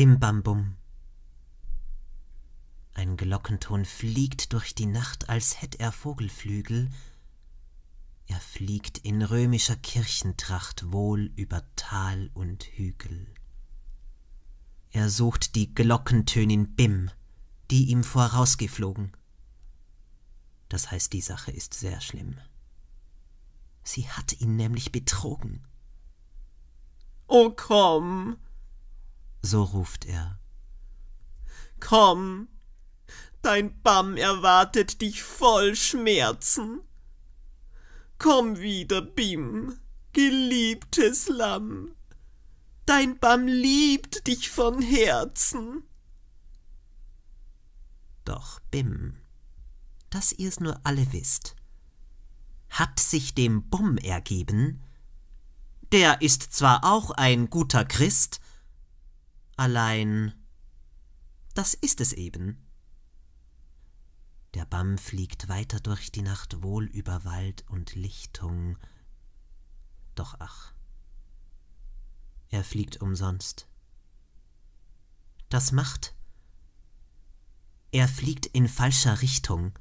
Bim bam. Ein Glockenton fliegt durch die Nacht, als hätt er Vogelflügel. Er fliegt in römischer Kirchentracht wohl über Tal und Hügel. Er sucht die Glockentönin Bim, die ihm vorausgeflogen. Das heißt, die Sache ist sehr schlimm. Sie hat ihn nämlich betrogen. Oh, komm, so ruft er. Komm, dein Bamm erwartet dich voll Schmerzen. Komm wieder, Bim, geliebtes Lamm. Dein Bamm liebt dich von Herzen. Doch, Bim, dass ihr's nur alle wisst, hat sich dem Bumm ergeben, der ist zwar auch ein guter Christ, allein das ist es eben. Der Bamm fliegt weiter durch die Nacht wohl über Wald und Lichtung. Doch ach, er fliegt umsonst. Das macht, er fliegt in falscher Richtung.